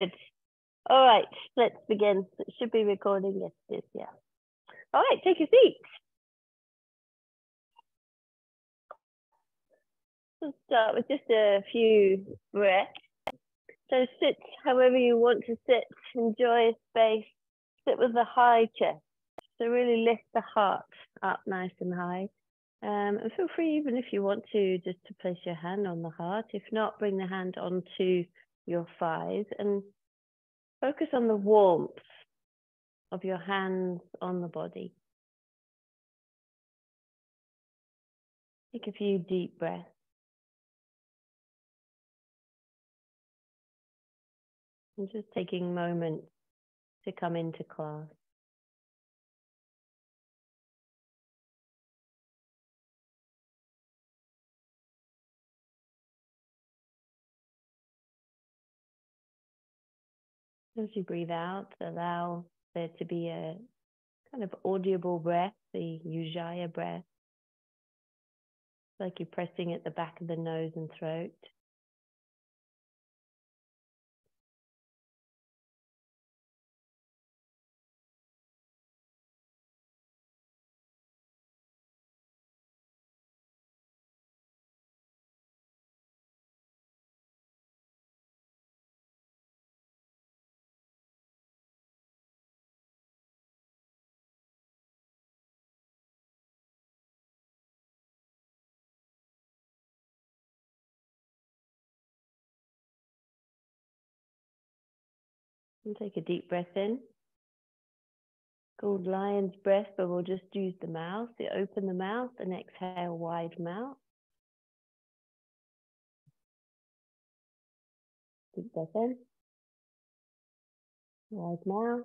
Good. All right, let's begin. It should be recording. Yes, it is. Yeah. All right, take your seat. Let's start with just a few breaths. So sit however you want to sit. Enjoy a space. Sit with a high chest. So really lift the heart up nice and high. Um, and feel free, even if you want to, just to place your hand on the heart. If not, bring the hand onto your thighs and focus on the warmth of your hands on the body. Take a few deep breaths. And just taking moments to come into class. As you breathe out, allow there to be a kind of audible breath, the Ujjayi breath. Like you're pressing at the back of the nose and throat. And take a deep breath in. Called lion's breath, but we'll just use the mouth. You open the mouth and exhale wide mouth. Deep breath in. Wide mouth.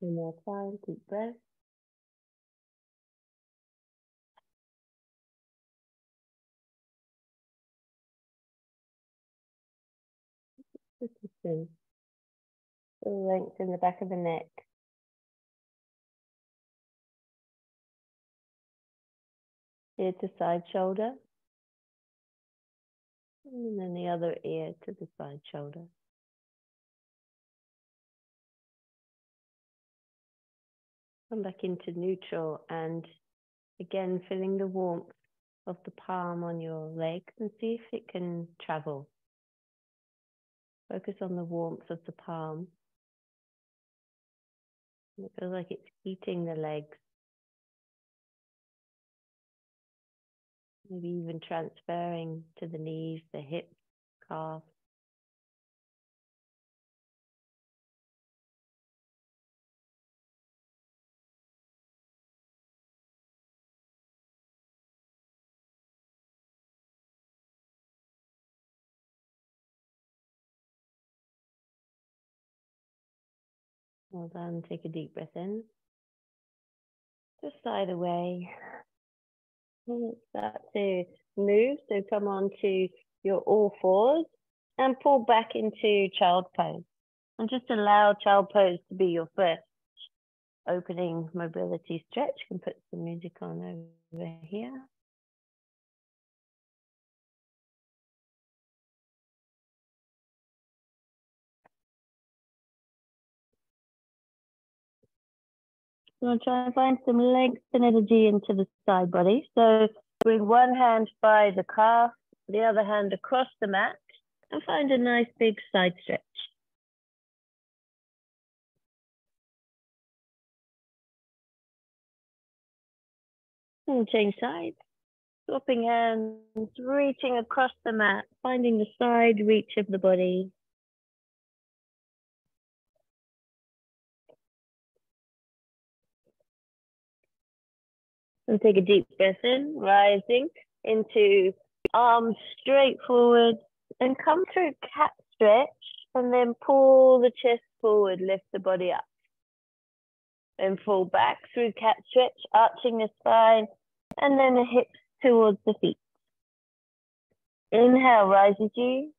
One more time, deep breath. Interesting. The length in the back of the neck. Ear to side shoulder. And then the other ear to the side shoulder. Come back into neutral and again feeling the warmth of the palm on your leg and see if it can travel. Focus on the warmth of the palm. It feels like it's heating the legs. Maybe even transferring to the knees, the hips, calves. Well done. Take a deep breath in. Just side away. Start to move. So come on to your all fours and pull back into child pose. And just allow child pose to be your first opening mobility stretch. You can put some music on over here. I'm going to try and find some length and energy into the side body. So bring one hand by the calf, the other hand across the mat, and find a nice big side stretch. And change sides. Swapping hands, reaching across the mat, finding the side reach of the body. And take a deep breath in, rising into arms straight forward and come through cat stretch and then pull the chest forward, lift the body up. And fall back through cat stretch, arching the spine and then the hips towards the feet. Inhale rises you.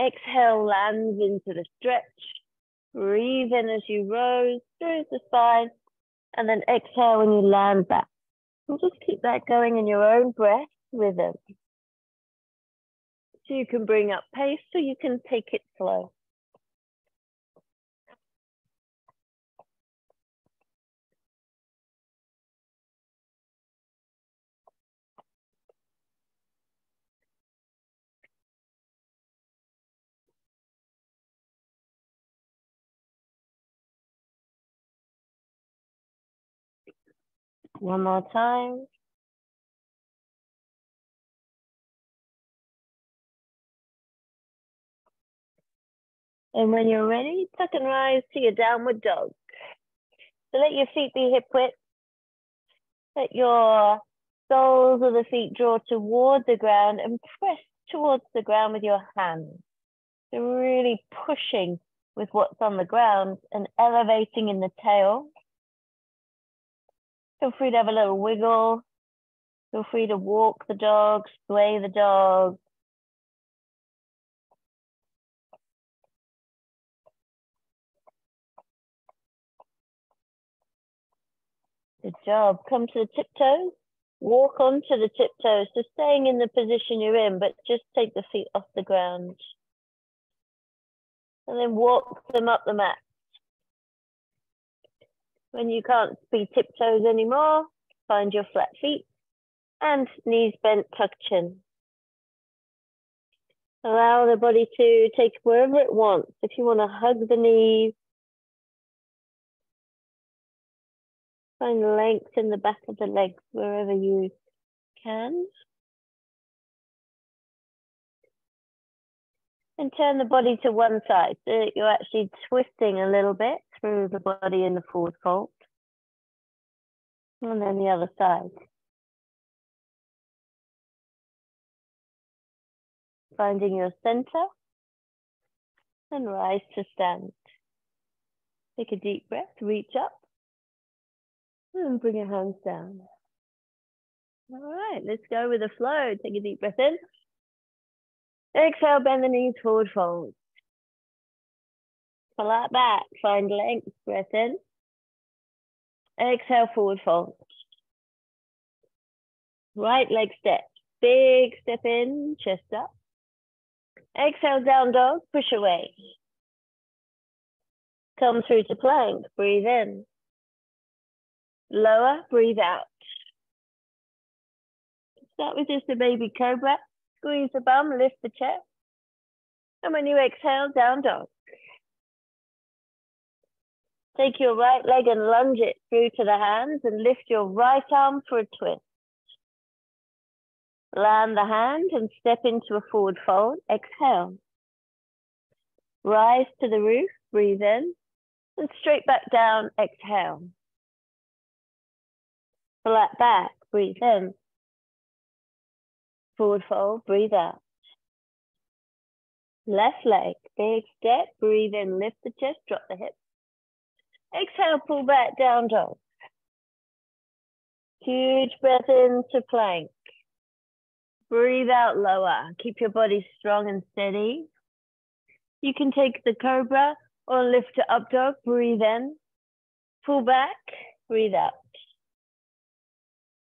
Exhale lands into the stretch. Breathe in as you rose through the spine and then exhale when you land back. And just keep that going in your own breath rhythm. So you can bring up pace or you can take it slow. One more time. And when you're ready, tuck and rise to your downward dog. So let your feet be hip width. Let your soles of the feet draw toward the ground and press towards the ground with your hands. So really pushing with what's on the ground and elevating in the tail. Feel free to have a little wiggle. Feel free to walk the dog, sway the dog, Good job. Come to the tiptoes. Walk onto the tiptoes. So staying in the position you're in, but just take the feet off the ground. And then walk them up the mat. When you can't be tiptoes anymore, find your flat feet and knees bent, tuck chin. Allow the body to take wherever it wants. If you want to hug the knees, Find length in the back of the legs wherever you can. And turn the body to one side so that you're actually twisting a little bit through the body in the forward fold. And then the other side. Finding your center and rise to stand. Take a deep breath, reach up. And bring your hands down. All right, let's go with the flow. Take a deep breath in. Exhale, bend the knees, forward fold. Flat back, find length, breath in. Exhale, forward fold. Right leg step, big step in, chest up. Exhale, down dog, push away. Come through to plank, breathe in. Lower, breathe out. Start with just a baby cobra. Squeeze the bum, lift the chest. And when you exhale, down dog. Take your right leg and lunge it through to the hands and lift your right arm for a twist. Land the hand and step into a forward fold. Exhale. Rise to the roof, breathe in, and straight back down, exhale. Flat back, breathe in. Forward fold, breathe out. Left leg, big step, breathe in, lift the chest, drop the hips. Exhale, pull back, down dog. Huge breath into plank. Breathe out lower. Keep your body strong and steady. You can take the cobra or lift to up dog. Breathe in. Pull back. Breathe out.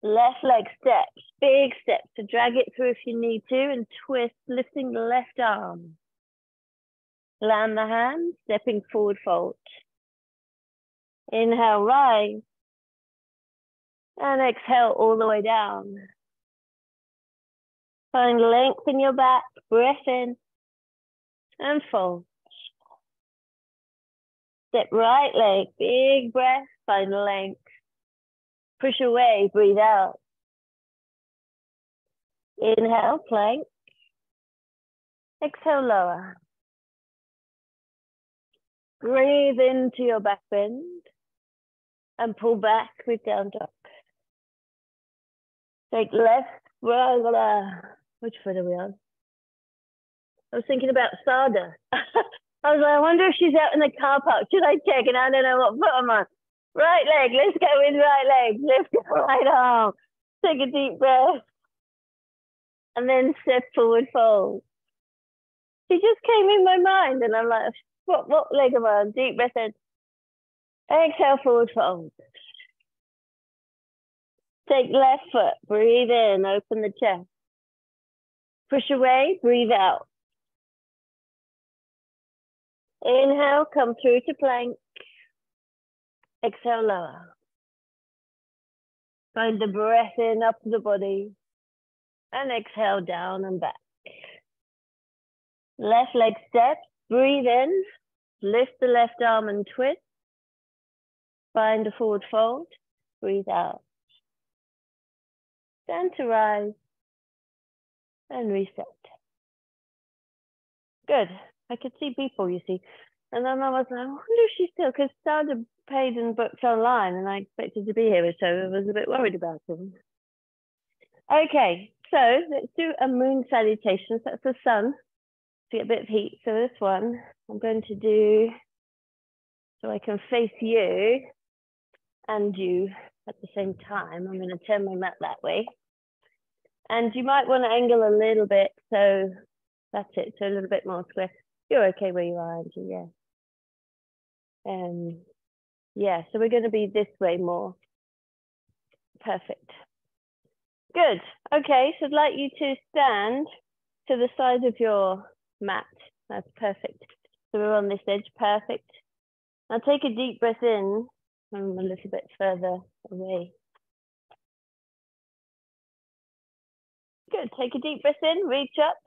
Left leg steps, big steps to drag it through if you need to and twist, lifting the left arm. Land the hand, stepping forward fold. Inhale, rise. And exhale all the way down. Find length in your back, breath in and fold. Step right leg, big breath, find length. Push away, breathe out. Inhale, plank. Exhale, lower. Breathe into your back bend and pull back with down dog. Take left, regular. Which foot are we on? I was thinking about Sada. I was like, I wonder if she's out in the car park. Should I check? And I don't know what foot I'm on. Right leg, let's go with right leg. Lift your right arm. Take a deep breath. And then step forward fold. She just came in my mind and I'm like, what, what leg am I on? Deep breath in. Exhale, forward fold. Take left foot, breathe in, open the chest. Push away, breathe out. Inhale, come through to plank. Exhale, lower. Find the breath in up the body. And exhale down and back. Left leg step, breathe in, lift the left arm and twist. Find a forward fold, breathe out. Stand to rise and reset. Good. I could see people, you see. And then I was like, I wonder if she's still, because Sandra paid and booked online and I expected to be here, so I was a bit worried about him. Okay, so let's do a moon salutation. So that's the sun to get a bit of heat. So this one, I'm going to do so I can face you and you at the same time. I'm going to turn my mat that way. And you might want to angle a little bit. So that's it. So a little bit more square. You're okay where you are, Angie. Yeah. Um, yeah, so we're going to be this way more. Perfect. Good. Okay, so I'd like you to stand to the side of your mat. That's perfect. So we're on this edge. Perfect. Now take a deep breath in. I'm a little bit further away. Good. Take a deep breath in. Reach up.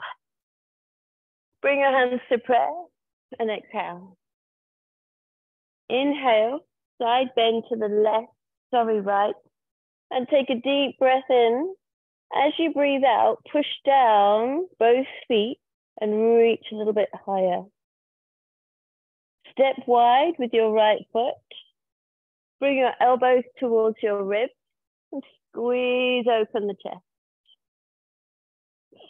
Bring your hands to prayer and exhale. Inhale, side bend to the left, sorry, right, and take a deep breath in. As you breathe out, push down both feet and reach a little bit higher. Step wide with your right foot. Bring your elbows towards your ribs and squeeze open the chest.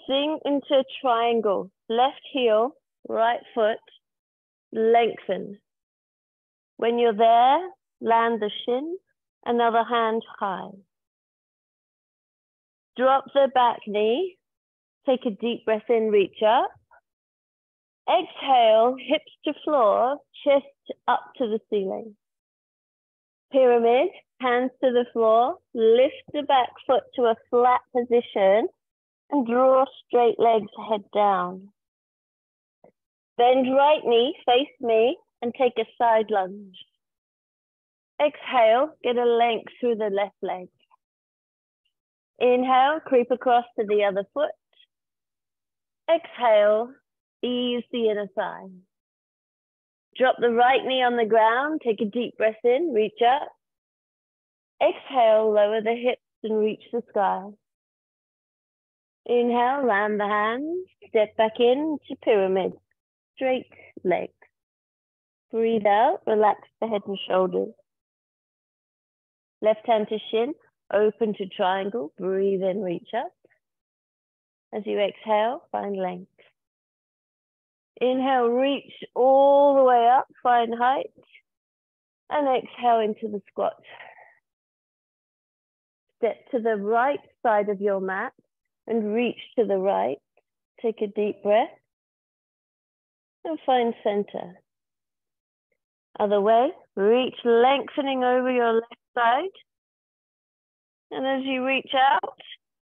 Sink into a triangle. Left heel, right foot, lengthen. When you're there, land the shin, another hand high. Drop the back knee. Take a deep breath in, reach up. Exhale, hips to floor, chest up to the ceiling. Pyramid, hands to the floor. Lift the back foot to a flat position and draw straight legs head down. Bend right knee, face me, and take a side lunge. Exhale, get a length through the left leg. Inhale, creep across to the other foot. Exhale, ease the inner thigh. Drop the right knee on the ground, take a deep breath in, reach up. Exhale, lower the hips and reach the sky. Inhale, land the hands, step back in to pyramid, straight legs. Breathe out, relax the head and shoulders. Left hand to shin, open to triangle, breathe in, reach up. As you exhale, find length. Inhale, reach all the way up, find height. And exhale into the squat. Step to the right side of your mat and reach to the right. Take a deep breath and find center. Other way, reach lengthening over your left side. And as you reach out,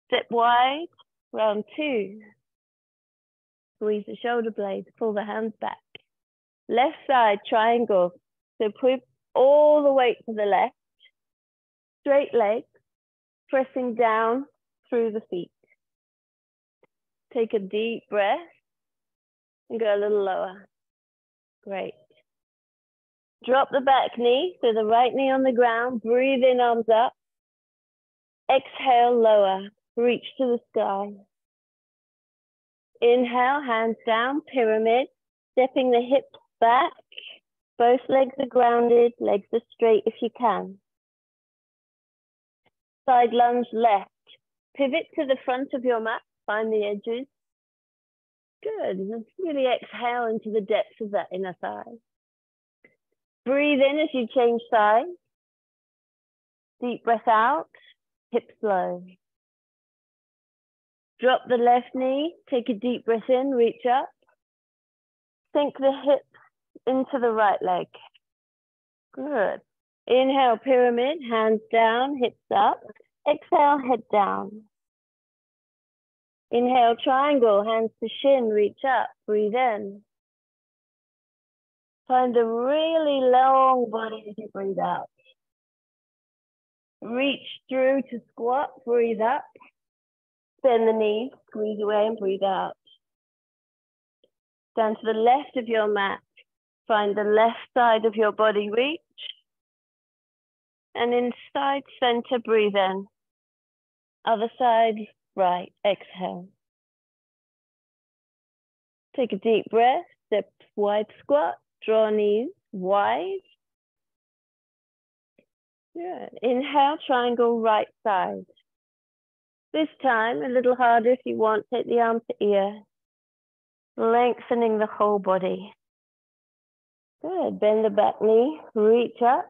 step wide, round two. Squeeze the shoulder blades, pull the hands back. Left side triangle. So put all the weight to the left. Straight legs, pressing down through the feet. Take a deep breath and go a little lower. Great. Drop the back knee, so the right knee on the ground, breathe in, arms up. Exhale, lower, reach to the sky. Inhale, hands down, pyramid, stepping the hips back. Both legs are grounded, legs are straight if you can. Side lunge left. Pivot to the front of your mat, find the edges. Good. And really exhale into the depths of that inner thigh. Breathe in as you change sides. Deep breath out, hips low. Drop the left knee, take a deep breath in, reach up. Sink the hips into the right leg. Good. Inhale, pyramid, hands down, hips up. Exhale, head down. Inhale, triangle, hands to shin, reach up, breathe in. Find a really long body as you breathe out. Reach through to squat, breathe up. Bend the knees, squeeze away and breathe out. Down to the left of your mat. Find the left side of your body reach. And inside center, breathe in. Other side, right, exhale. Take a deep breath, step wide squat, draw knees wide. Good. Inhale, triangle right side. This time, a little harder if you want, take the arm to ear, lengthening the whole body. Good. Bend the back knee, reach up.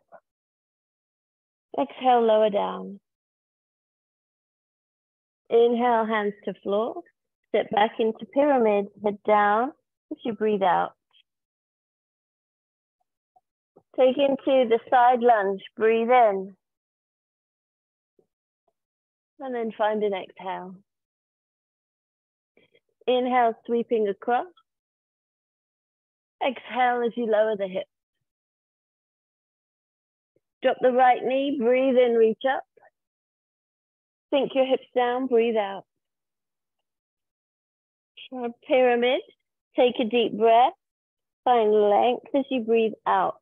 Exhale, lower down. Inhale, hands to floor. Step back into pyramid, head down as you breathe out. Take into the side lunge, breathe in. And then find an exhale. Inhale, sweeping across. Exhale as you lower the hips. Drop the right knee, breathe in, reach up. Sink your hips down, breathe out. Pyramid, take a deep breath. Find length as you breathe out.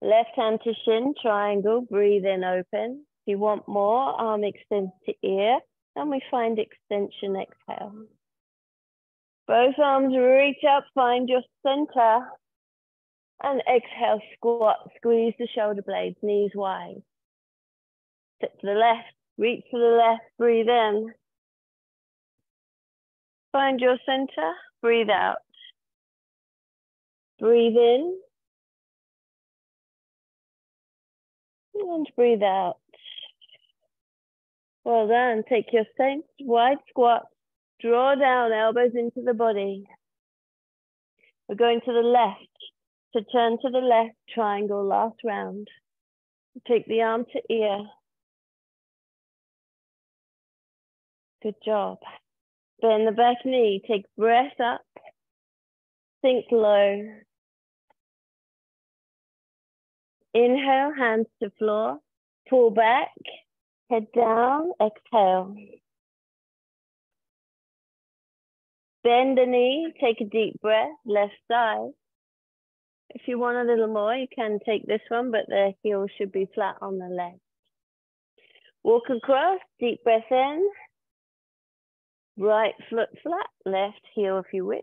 Left hand to shin, triangle, breathe in, open. If you want more, um, arm extends to ear, and we find extension, exhale. Both arms reach up, find your center, and exhale, squat, squeeze the shoulder blades, knees wide. Sit to the left, reach to the left, breathe in. Find your center, breathe out. Breathe in. And breathe out. Well done. Take your same wide squat. Draw down, elbows into the body. We're going to the left. So turn to the left, triangle, last round. Take the arm to ear. Good job. Bend the back knee, take breath up, sink low. Inhale, hands to floor, pull back, head down, exhale. Bend the knee, take a deep breath, left side. If you want a little more, you can take this one, but the heel should be flat on the left. Walk across, deep breath in. Right foot flat, left heel if you wish.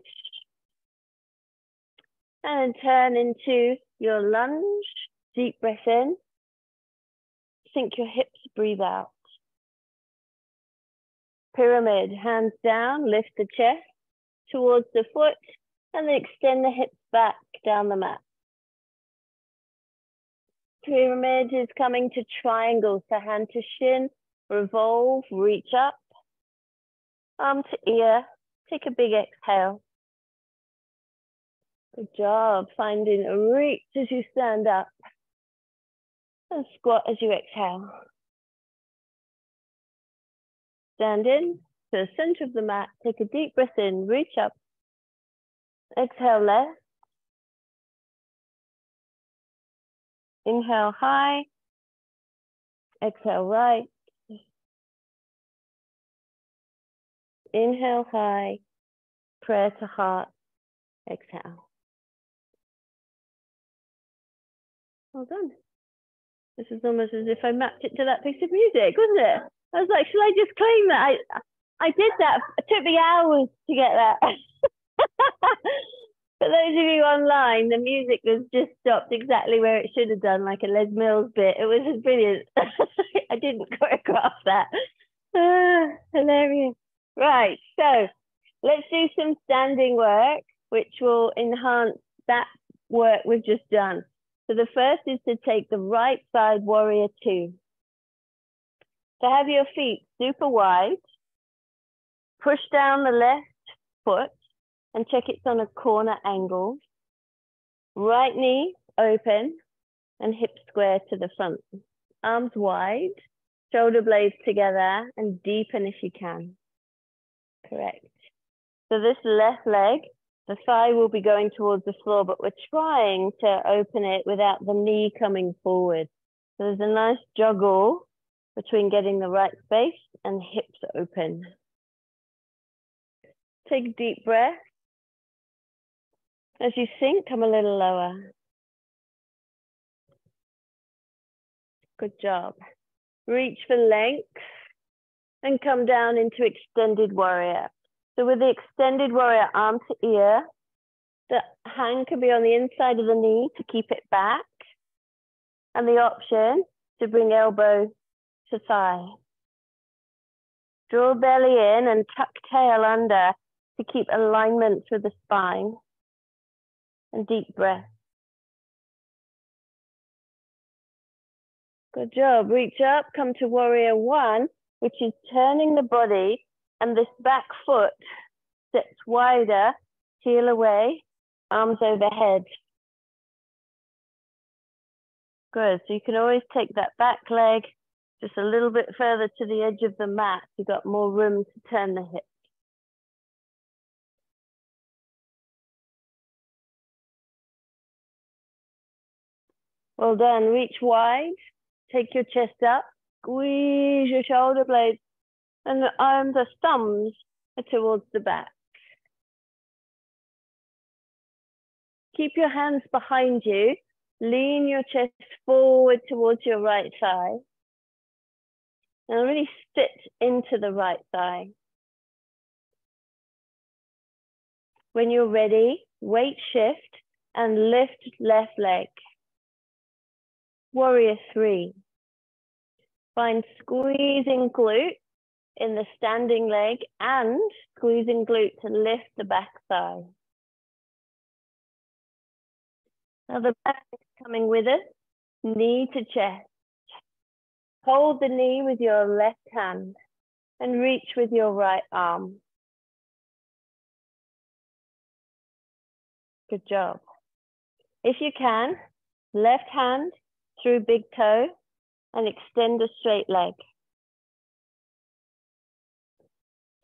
And turn into your lunge, deep breath in. Sink your hips, breathe out. Pyramid, hands down, lift the chest towards the foot and then extend the hips back down the mat. Pyramid is coming to triangle, so hand to shin, revolve, reach up, arm to ear, take a big exhale. Good job, finding a reach as you stand up and squat as you exhale. Stand in to the center of the mat, take a deep breath in, reach up, exhale left, inhale high, exhale right, Inhale high, prayer to heart, exhale. Well done. This is almost as if I mapped it to that piece of music, wasn't it? I was like, should I just claim that? I I did that. It took me hours to get that. For those of you online, the music was just stopped exactly where it should have done, like a Les Mills bit. It was brilliant. I didn't choreograph that. Ah, hilarious. Right, so let's do some standing work, which will enhance that work we've just done. So the first is to take the right side warrior two. So have your feet super wide, push down the left foot and check it's on a corner angle. Right knee open and hip square to the front. Arms wide, shoulder blades together and deepen if you can. Correct. So this left leg, the thigh will be going towards the floor, but we're trying to open it without the knee coming forward. So there's a nice juggle between getting the right space and hips open. Take a deep breath. As you sink, come a little lower. Good job. Reach for length and come down into extended warrior. So with the extended warrior arm to ear, the hand can be on the inside of the knee to keep it back. And the option to bring elbow to thigh. Draw belly in and tuck tail under to keep alignment with the spine. And deep breath. Good job. Reach up, come to warrior one, which is turning the body and this back foot steps wider, heel away, arms overhead. Good. So you can always take that back leg just a little bit further to the edge of the mat. You've got more room to turn the hips. Well done. Reach wide. Take your chest up. Squeeze your shoulder blades and the arms the thumbs towards the back. Keep your hands behind you. Lean your chest forward towards your right thigh. And really sit into the right thigh. When you're ready, weight shift and lift left leg. Warrior three. Find squeezing glute in the standing leg and squeezing glute to lift the back thigh. Now the back is coming with us, knee to chest. Hold the knee with your left hand and reach with your right arm. Good job. If you can, left hand through big toe and extend a straight leg.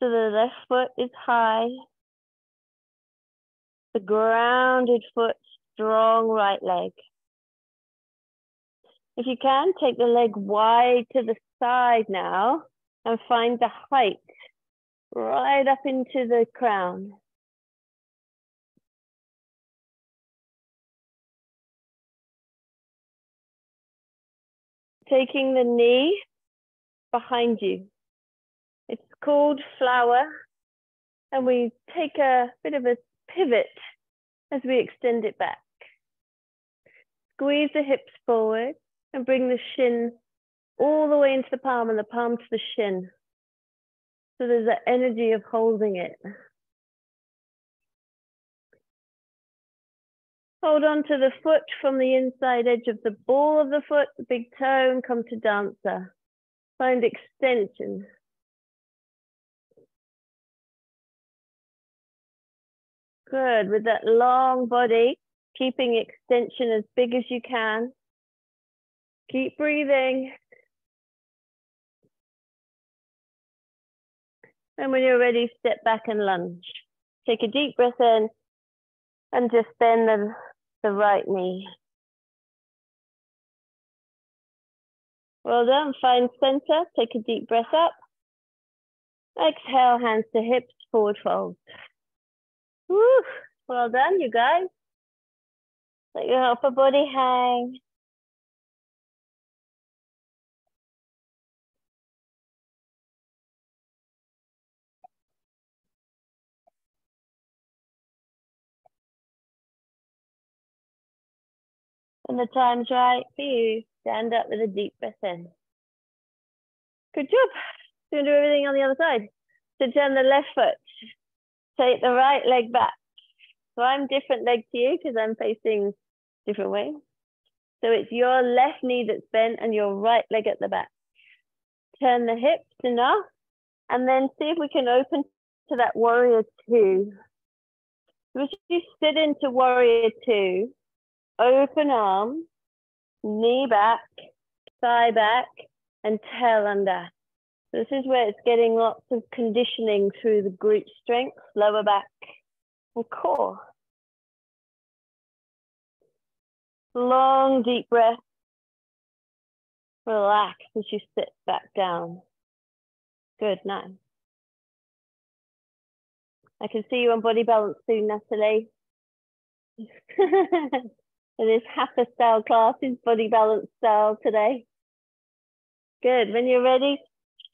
So the left foot is high. The grounded foot, strong right leg. If you can, take the leg wide to the side now and find the height right up into the crown. Taking the knee behind you. Called flower and we take a bit of a pivot as we extend it back. Squeeze the hips forward and bring the shin all the way into the palm and the palm to the shin. So there's that energy of holding it. Hold on to the foot from the inside edge of the ball of the foot, the big toe, and come to dancer. Find extension. Good, with that long body, keeping extension as big as you can. Keep breathing. And when you're ready, step back and lunge. Take a deep breath in and just bend the, the right knee. Well done. Find center. Take a deep breath up. Exhale, hands to hips, forward fold. Woo. Well done, you guys. Let your upper body hang. When the time's right for you, stand up with a deep breath in. Good job. To do everything on the other side. So turn the left foot. Take the right leg back. So I'm different leg to you because I'm facing different way. So it's your left knee that's bent and your right leg at the back. Turn the hips enough and then see if we can open to that warrior two. So as you sit into warrior two, open arm, knee back, thigh back, and tail under. This is where it's getting lots of conditioning through the glute strength, lower back and core. Long, deep breath. Relax as you sit back down. Good, nice. I can see you on body balance soon, Natalie. it is Hatha style class, is body balance style today. Good. When you're ready,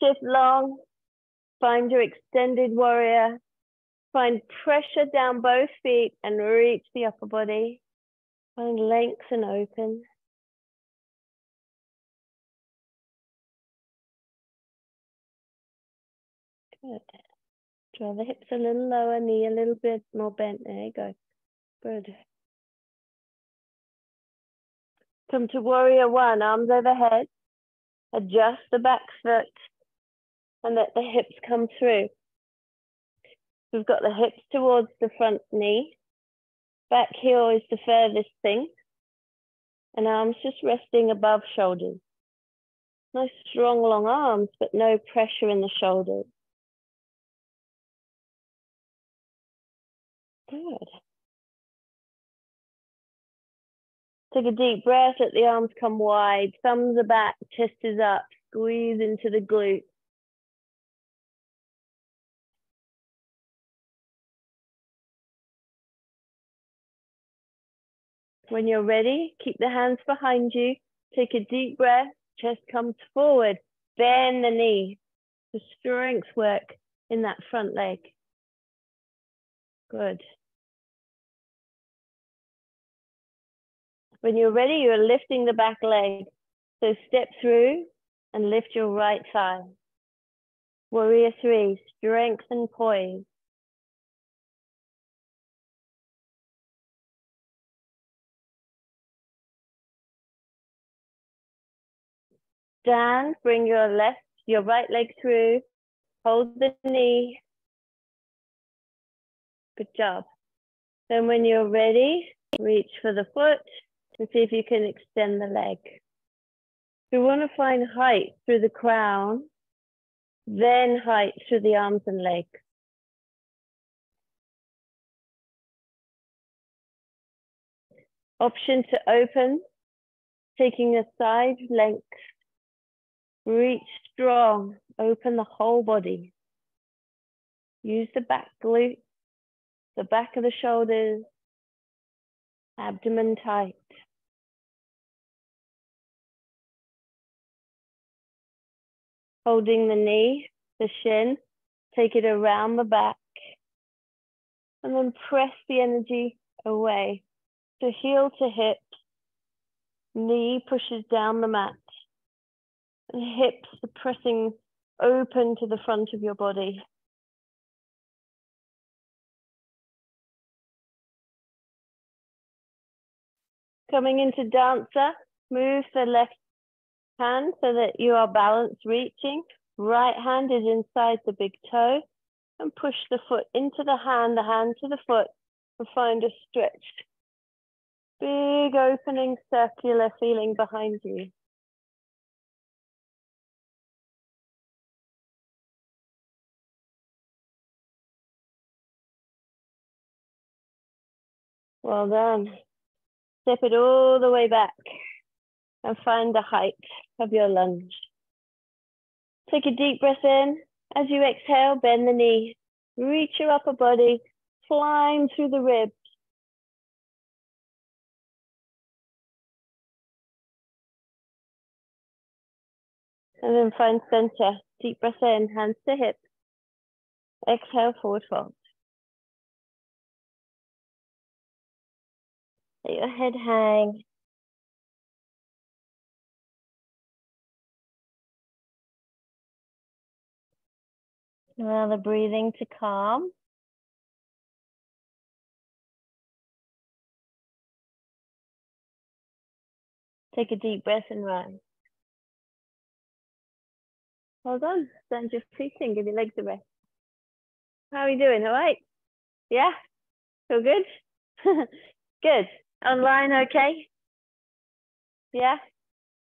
shift long. Find your extended warrior. Find pressure down both feet and reach the upper body. Find length and open. Good. Draw the hips a little lower, knee a little bit more bent. There you go. Good. Come to warrior one, arms overhead. Adjust the back foot and let the hips come through. We've got the hips towards the front knee. Back heel is the furthest thing. And arms just resting above shoulders. Nice strong long arms, but no pressure in the shoulders. Good. Take a deep breath, let the arms come wide, thumbs are back, chest is up, squeeze into the glutes. When you're ready, keep the hands behind you. Take a deep breath, chest comes forward, bend the knee. The strength work in that front leg. Good. When you're ready, you're lifting the back leg. So step through and lift your right thigh. Warrior three, strength and poise. Stand, bring your left, your right leg through, hold the knee. Good job. Then when you're ready, reach for the foot and see if you can extend the leg. We want to find height through the crown, then height through the arms and legs. Option to open, taking a side length. Reach strong, open the whole body. Use the back glute, the back of the shoulders, abdomen tight. holding the knee, the shin, take it around the back, and then press the energy away. So heel to hip, knee pushes down the mat, hips pressing open to the front of your body. Coming into dancer, move the left hand so that you are balance reaching. Right hand is inside the big toe and push the foot into the hand, the hand to the foot and find a stretch. Big opening circular feeling behind you. Well done. Step it all the way back and find the height of your lunge. Take a deep breath in. As you exhale, bend the knee. Reach your upper body, climb through the ribs. And then find center. Deep breath in, hands to hips. Exhale, forward fold. Let your head hang. Allow the breathing to calm. Take a deep breath and rise. Hold on. Stand your feet and give your legs a rest. How are we doing? All right? Yeah? Feel good? good. Online okay? Yeah?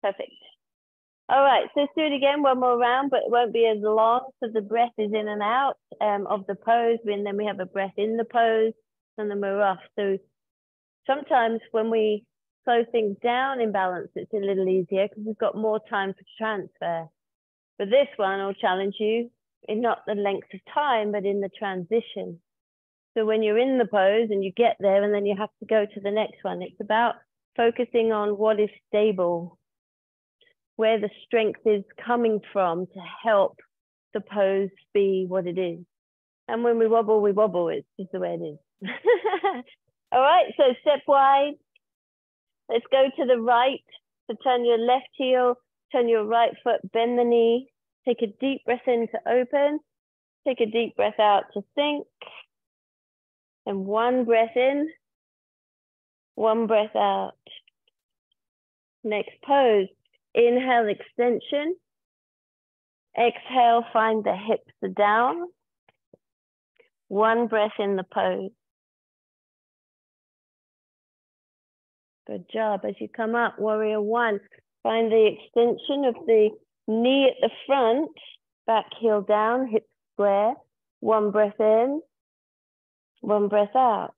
Perfect. All right, so let's do it again, one more round, but it won't be as long. So the breath is in and out um, of the pose, and then we have a breath in the pose, and then we're off. So sometimes when we slow things down in balance, it's a little easier because we've got more time for transfer. But this one will challenge you in not the length of time, but in the transition. So when you're in the pose and you get there and then you have to go to the next one, it's about focusing on what is stable where the strength is coming from to help the pose be what it is. And when we wobble, we wobble. It's just the way it is. All right, so step wide. Let's go to the right. So turn your left heel, turn your right foot, bend the knee. Take a deep breath in to open. Take a deep breath out to sink. And one breath in, one breath out. Next pose. Inhale, extension. Exhale, find the hips down. One breath in the pose. Good job. As you come up, warrior one, find the extension of the knee at the front, back heel down, hips square. One breath in, one breath out.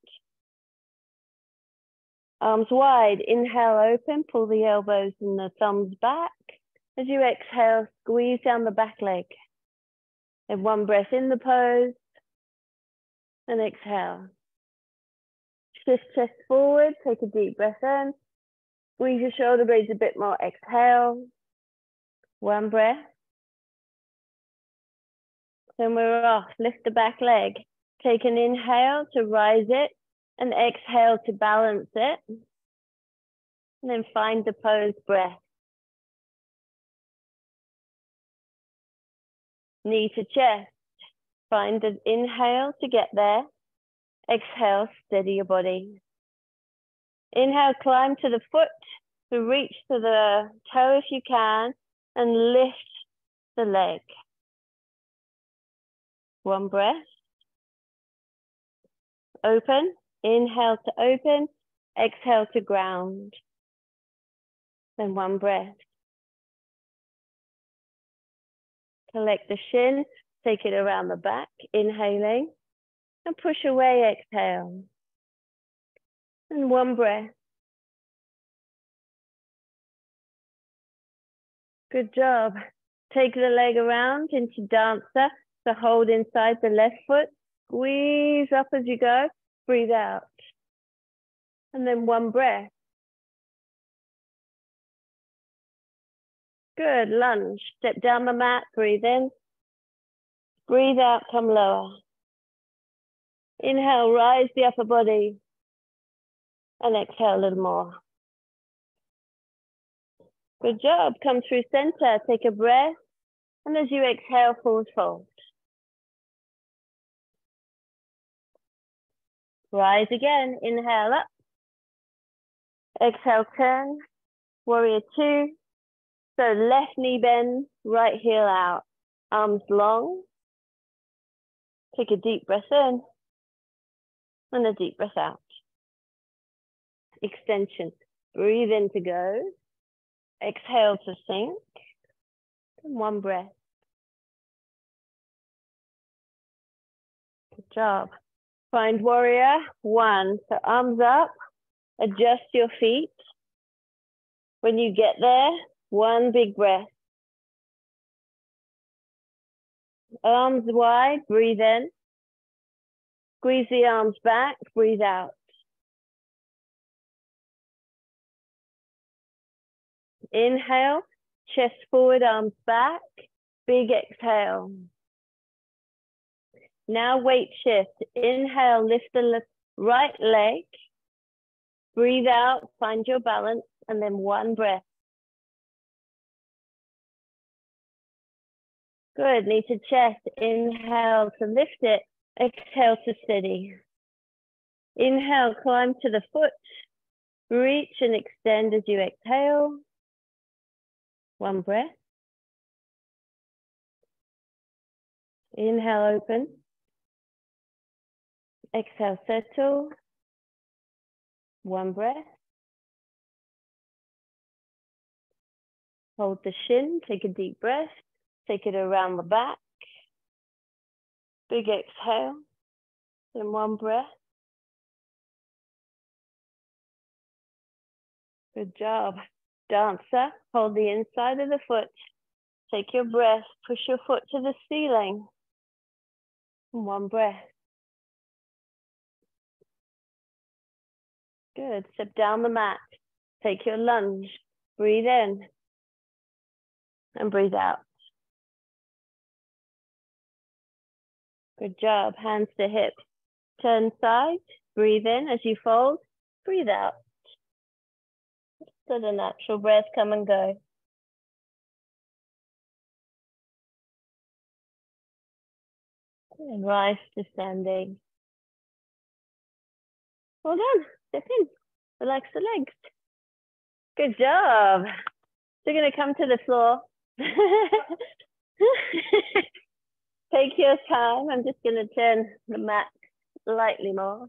Arms wide, inhale, open, pull the elbows and the thumbs back. As you exhale, squeeze down the back leg. And one breath in the pose and exhale. Shift chest forward, take a deep breath in. Squeeze your shoulder blades a bit more, exhale. One breath. Then we're off, lift the back leg. Take an inhale to rise it and exhale to balance it. And then find the pose breath. Knee to chest. Find an inhale to get there. Exhale, steady your body. Inhale, climb to the foot, to reach to the toe if you can, and lift the leg. One breath. Open. Inhale to open, exhale to ground. Then one breath. Collect the shin, take it around the back, inhaling, and push away, exhale. And one breath. Good job. Take the leg around into dancer. So hold inside the left foot. Squeeze up as you go. Breathe out. And then one breath. Good, lunge. Step down the mat, breathe in. Breathe out, come lower. Inhale, rise the upper body. And exhale a little more. Good job. Come through center. Take a breath. And as you exhale, forward fold. Rise again, inhale up. Exhale, turn, warrior two. So left knee bend, right heel out, arms long. Take a deep breath in and a deep breath out. Extension, breathe in to go. Exhale to sink. And one breath. Good job. Find warrior one. So arms up, adjust your feet. When you get there, one big breath. Arms wide, breathe in. Squeeze the arms back, breathe out. Inhale, chest forward, arms back, big exhale. Now weight shift. Inhale, lift the right leg. Breathe out, find your balance, and then one breath. Good, knee to chest. Inhale to lift it. Exhale to steady. Inhale, climb to the foot. Reach and extend as you exhale. One breath. Inhale, open. Exhale, settle. One breath. Hold the shin, take a deep breath, take it around the back. Big exhale, in one breath. Good job. Dancer, hold the inside of the foot. Take your breath, push your foot to the ceiling. One breath. Good. Step down the mat. Take your lunge. Breathe in and breathe out. Good job. Hands to hips. Turn side. Breathe in as you fold. Breathe out. So the natural breath come and go. And rise to standing. Well done. Step in. Relax the legs. Good job. You're going to come to the floor. Take your time. I'm just going to turn the mat slightly more.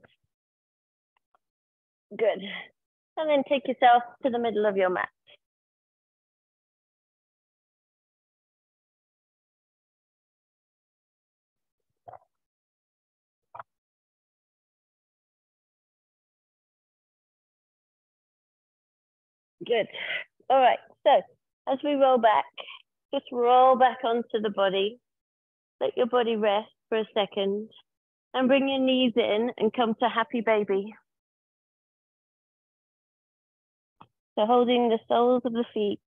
Good. And then take yourself to the middle of your mat. Good. All right. So as we roll back, just roll back onto the body. Let your body rest for a second and bring your knees in and come to happy baby. So holding the soles of the feet.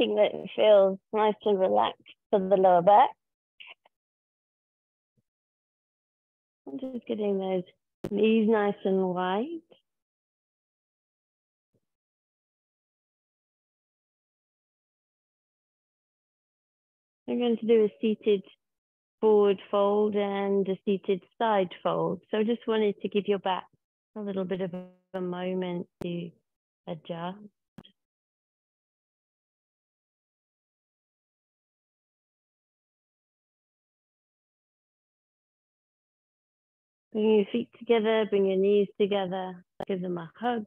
Checking that it feels nice and relaxed for the lower back. I'm just getting those knees nice and wide. I'm going to do a seated forward fold and a seated side fold. So I just wanted to give your back a little bit of a moment to adjust. Bring your feet together, bring your knees together, give them a hug.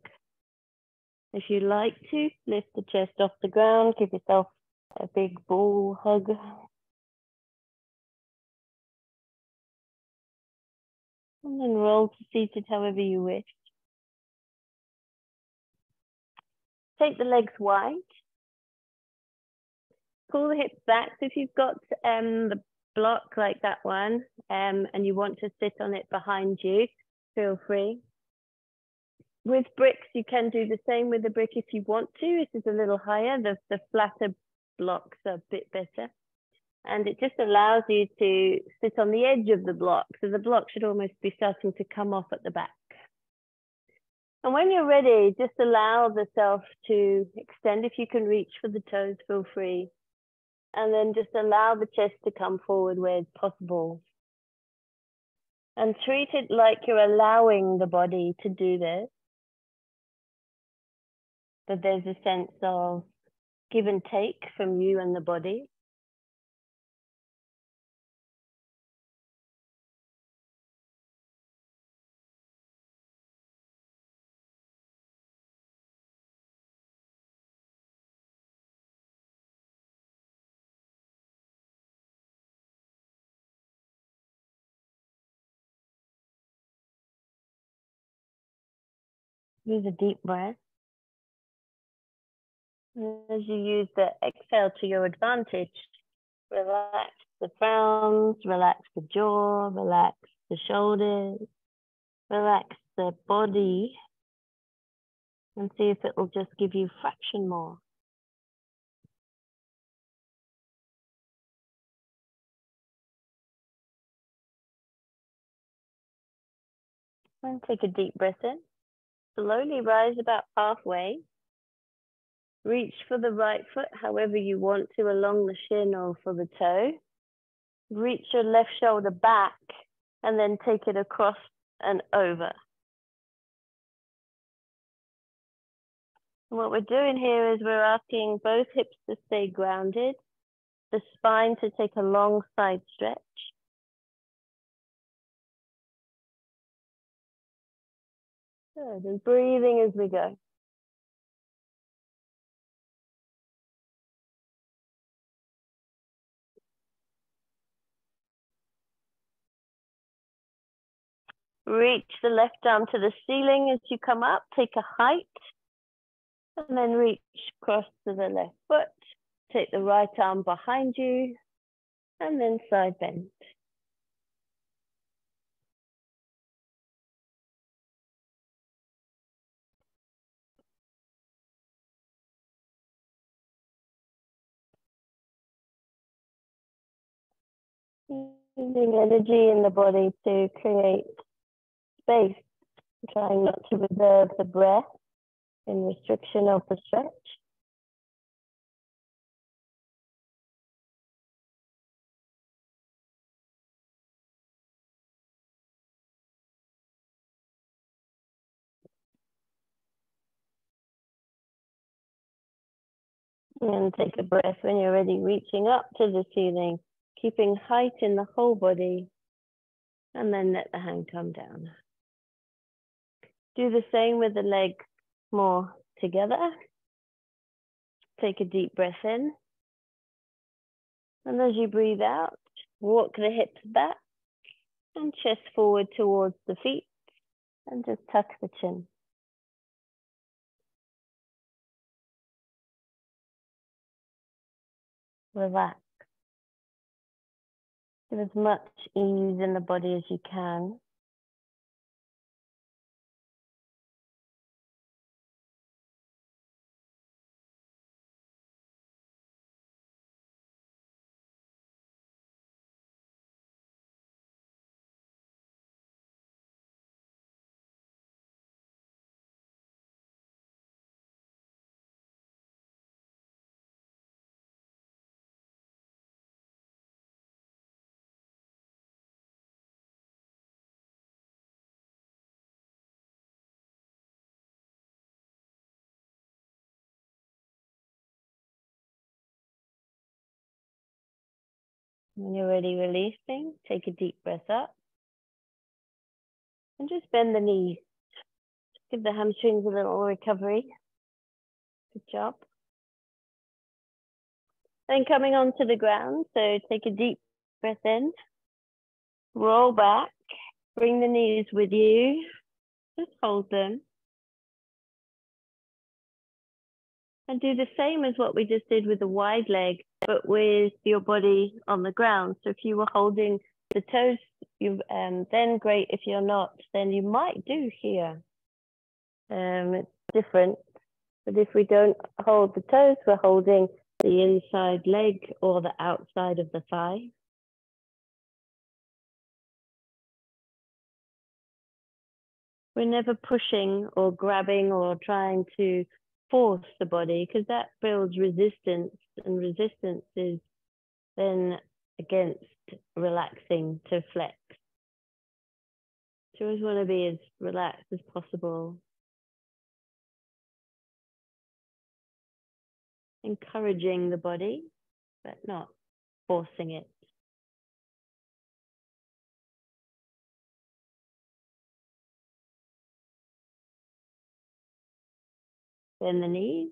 If you like to, lift the chest off the ground, give yourself a big ball hug. And then roll to seated however you wish. Take the legs wide. Pull the hips back. So if you've got um, the block like that one um, and you want to sit on it behind you, feel free. With bricks, you can do the same with the brick if you want to. This is a little higher. The, the flatter blocks are a bit better. And it just allows you to sit on the edge of the block. So the block should almost be starting to come off at the back. And when you're ready, just allow the self to extend. If you can reach for the toes, feel free and then just allow the chest to come forward where it's possible. And treat it like you're allowing the body to do this. But there's a sense of give and take from you and the body. Use a deep breath. As you use the exhale to your advantage, relax the frowns, relax the jaw, relax the shoulders, relax the body, and see if it will just give you fraction more. And take a deep breath in. Slowly rise about halfway. Reach for the right foot however you want to along the shin or for the toe. reach your left shoulder back and then take it across and over. what we're doing here is we're asking both hips to stay grounded, the spine to take a long side stretch. Good, and breathing as we go. Reach the left arm to the ceiling as you come up. Take a height and then reach across to the left foot. Take the right arm behind you and then side bend. Using energy in the body to create space, trying not to reserve the breath in restriction of the stretch. And take a breath when you're ready, reaching up to the ceiling, keeping height in the whole body, and then let the hand come down. Do the same with the leg more together. Take a deep breath in. And as you breathe out, walk the hips back and chest forward towards the feet and just tuck the chin. Relax. Give as much ease in the body as you can. When you're ready, releasing, take a deep breath up. And just bend the knees. Give the hamstrings a little recovery. Good job. Then coming onto the ground, so take a deep breath in. Roll back. Bring the knees with you. Just hold them. And do the same as what we just did with the wide leg but with your body on the ground. So if you were holding the toes, you um, then great. If you're not, then you might do here. Um, it's different. But if we don't hold the toes, we're holding the inside leg or the outside of the thigh. We're never pushing or grabbing or trying to force the body because that builds resistance and resistance is then against relaxing to flex. So you always want to be as relaxed as possible. Encouraging the body, but not forcing it. Bend the knees.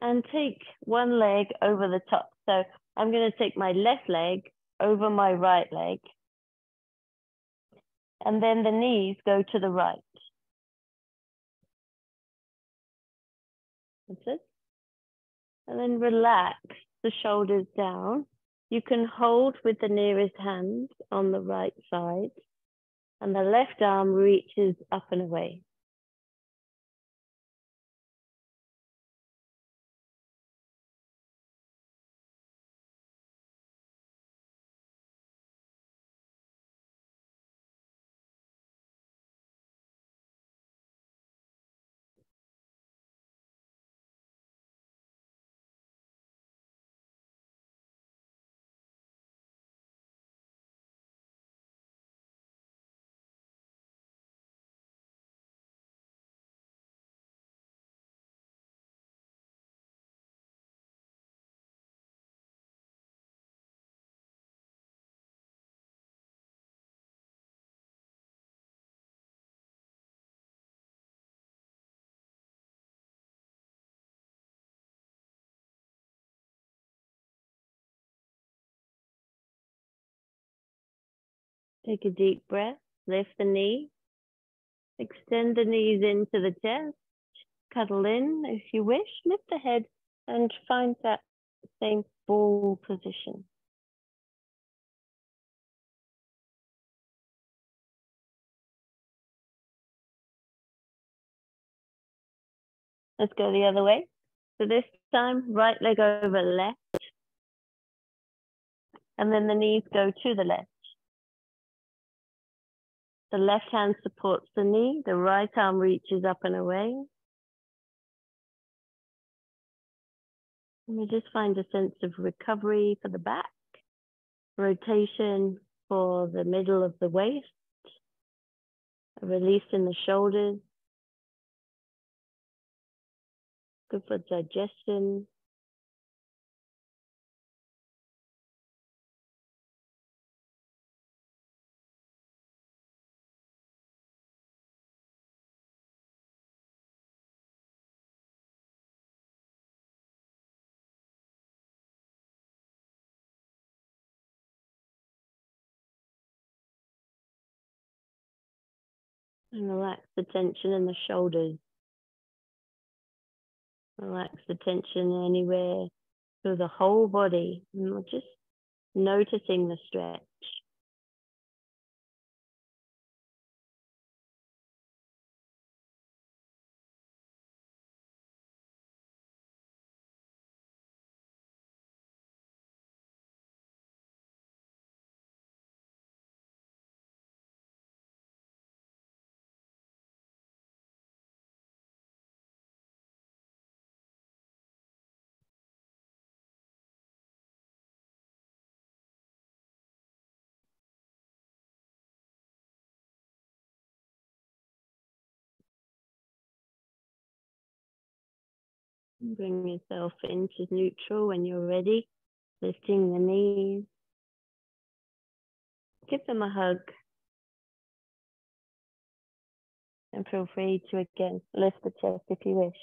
And take one leg over the top. So I'm going to take my left leg over my right leg. And then the knees go to the right. That's it. And then relax the shoulders down. You can hold with the nearest hand on the right side. And the left arm reaches up and away. Take a deep breath, lift the knee, extend the knees into the chest, cuddle in if you wish, lift the head and find that same ball position. Let's go the other way. So this time, right leg over left. And then the knees go to the left. The left hand supports the knee, the right arm reaches up and away. And we just find a sense of recovery for the back, rotation for the middle of the waist, a release in the shoulders, good for digestion. And relax the tension in the shoulders. Relax the tension anywhere through the whole body. And just noticing the stretch. Bring yourself into neutral when you're ready, lifting the knees. Give them a hug. And feel free to again lift the chest if you wish.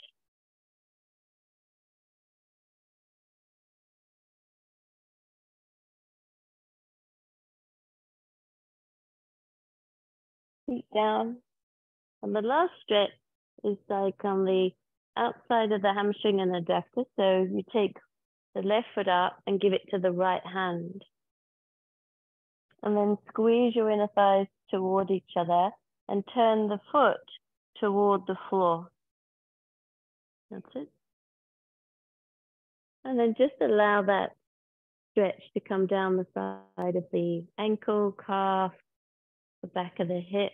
Feet down. And the last stretch is the outside of the hamstring and the adductor. So you take the left foot up and give it to the right hand. And then squeeze your inner thighs toward each other and turn the foot toward the floor. That's it. And then just allow that stretch to come down the side of the ankle, calf, the back of the hip,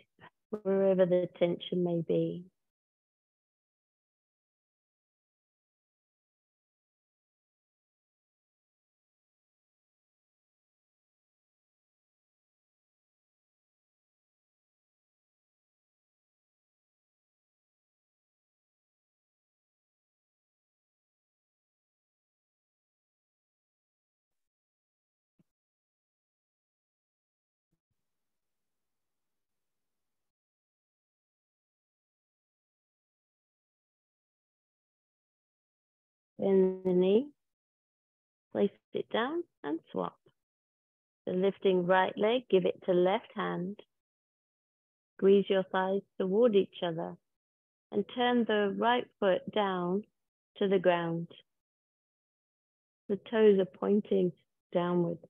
wherever the tension may be. Bend the knee, place it down and swap. The lifting right leg, give it to left hand. Squeeze your thighs toward each other and turn the right foot down to the ground. The toes are pointing downwards.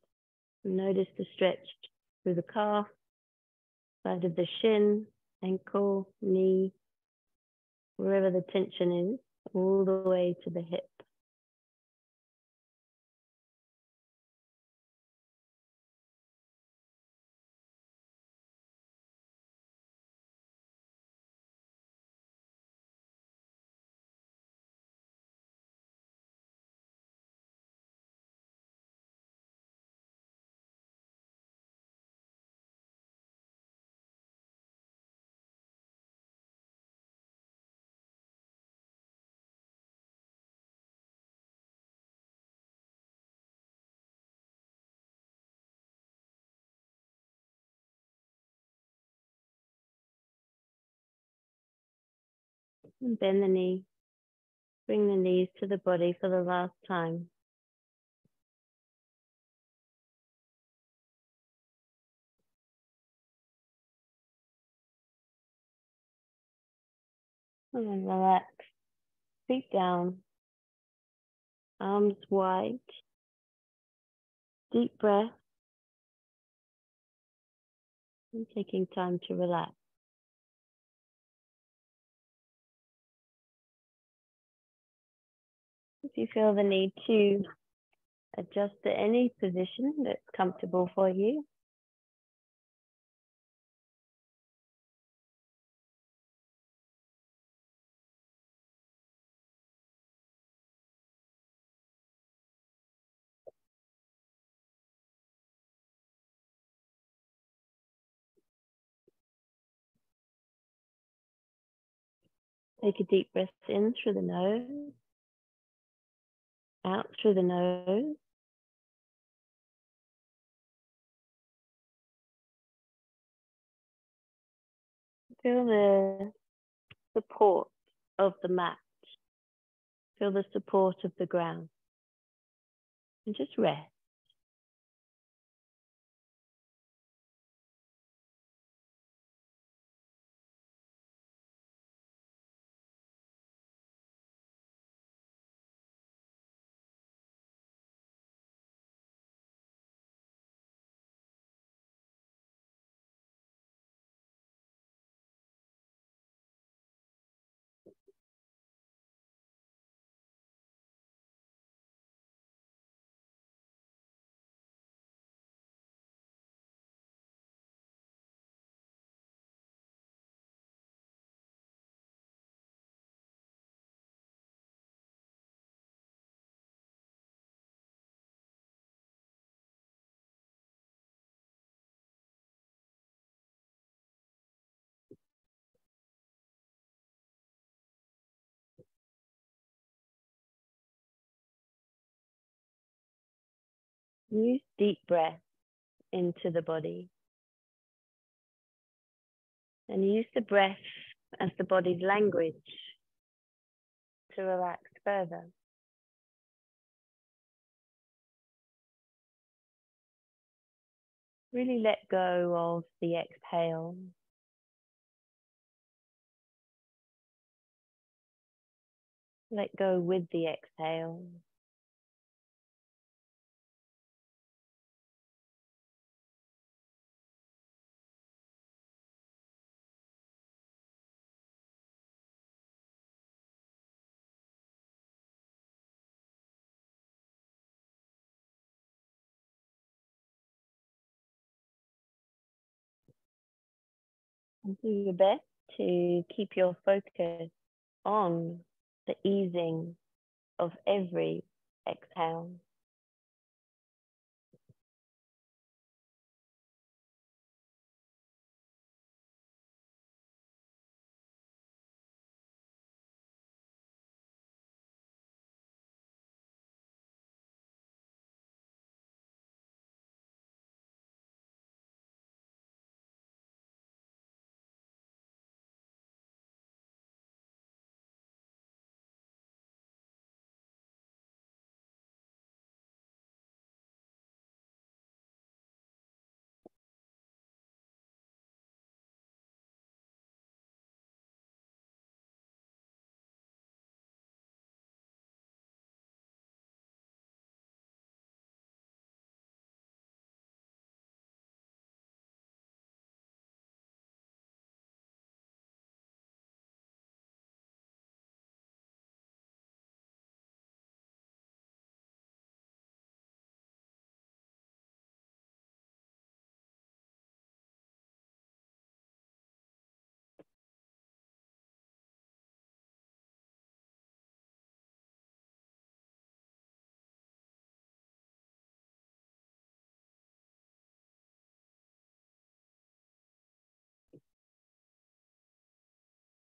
Notice the stretch through the calf, side of the shin, ankle, knee, wherever the tension is, all the way to the hip. and bend the knee. Bring the knees to the body for the last time. And then relax. Feet down. Arms wide. Deep breath. And taking time to relax. If you feel the need to adjust to any position that's comfortable for you, Take a deep breath in through the nose, out through the nose. Feel the support of the mat. Feel the support of the ground. And just rest. Use deep breath into the body. And use the breath as the body's language to relax further. Really let go of the exhale. Let go with the exhale. Do your best to keep your focus on the easing of every exhale.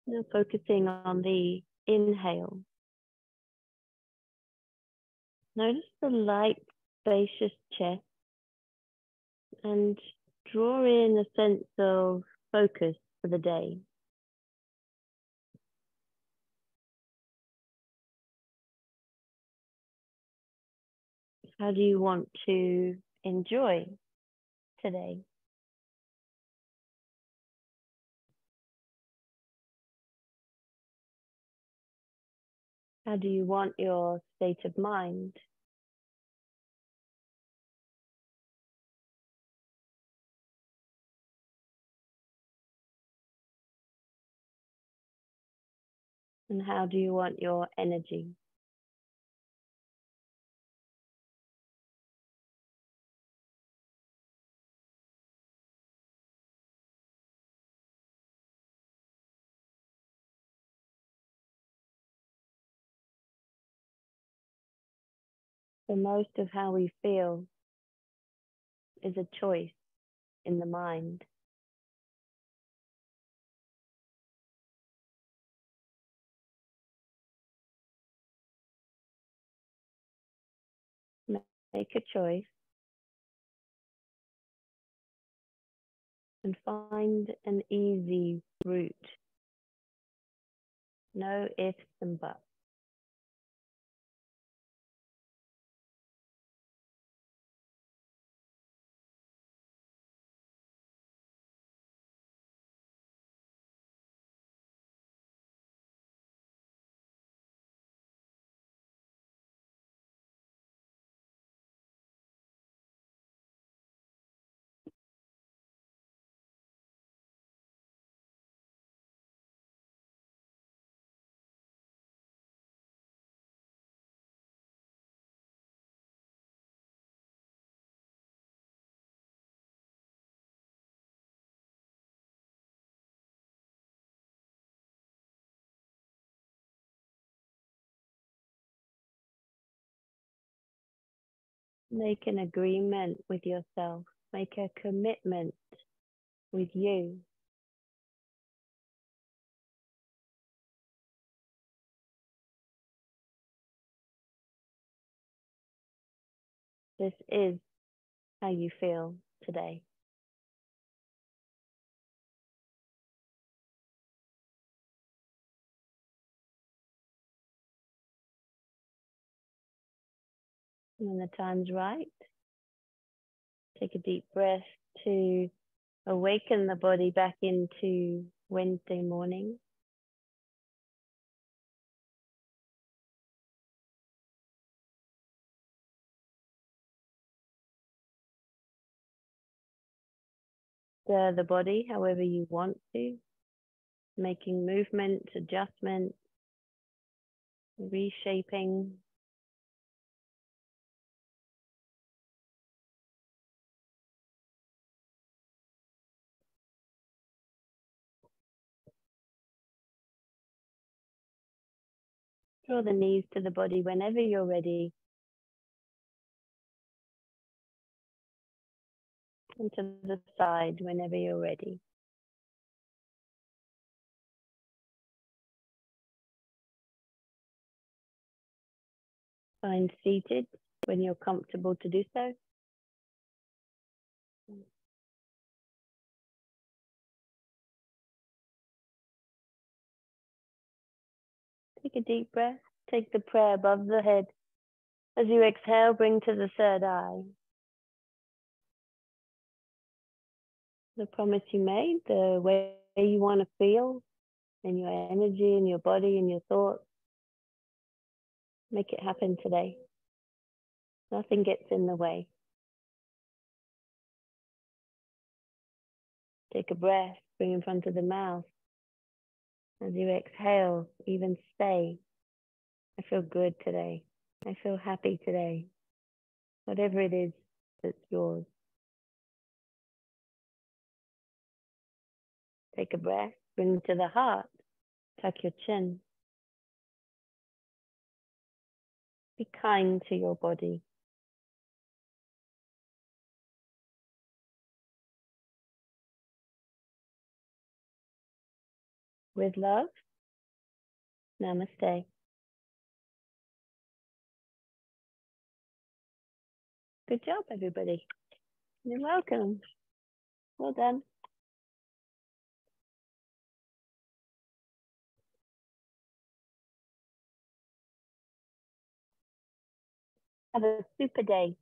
Now focusing on the inhale. Notice the light, spacious chest and draw in a sense of focus for the day. How do you want to enjoy today? How do you want your state of mind? And how do you want your energy? So most of how we feel is a choice in the mind. Make a choice and find an easy route. No ifs and buts. Make an agreement with yourself. Make a commitment with you. This is how you feel today. When the time's right, take a deep breath to awaken the body back into Wednesday morning. Stir the body however you want to, making movement, adjustment, reshaping Draw the knees to the body whenever you're ready. And to the side whenever you're ready. Find seated when you're comfortable to do so. Take a deep breath. Take the prayer above the head. As you exhale, bring to the third eye. The promise you made, the way you want to feel in your energy, in your body, in your thoughts. Make it happen today. Nothing gets in the way. Take a breath, bring in front of the mouth. As you exhale, even stay. I feel good today. I feel happy today. Whatever it is that's yours. Take a breath, bring to the heart, tuck your chin. Be kind to your body. With love. Namaste. Good job, everybody. You're welcome. Well done. Have a super day.